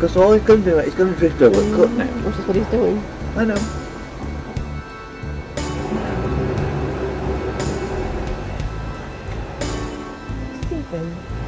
Because all he's going to do, he's going to drift over and cut now. Which is what he's doing. I know. Stephen.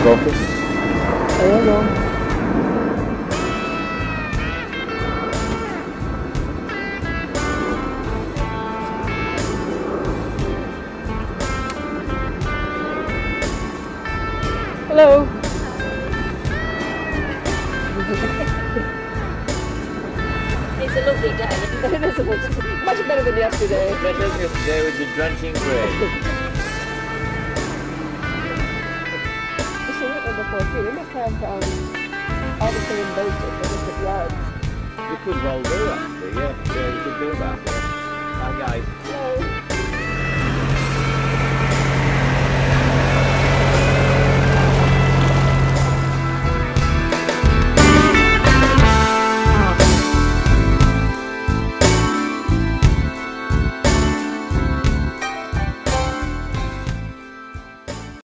Are you focused? I don't. Hello. It's a lovely day. it is much, much better than yesterday. Better than yesterday with the drenching rain. before too. They must have um, all the same boats at the different yards. You could well do actually, yeah. Yeah, we could do that. Yeah. Hi guys.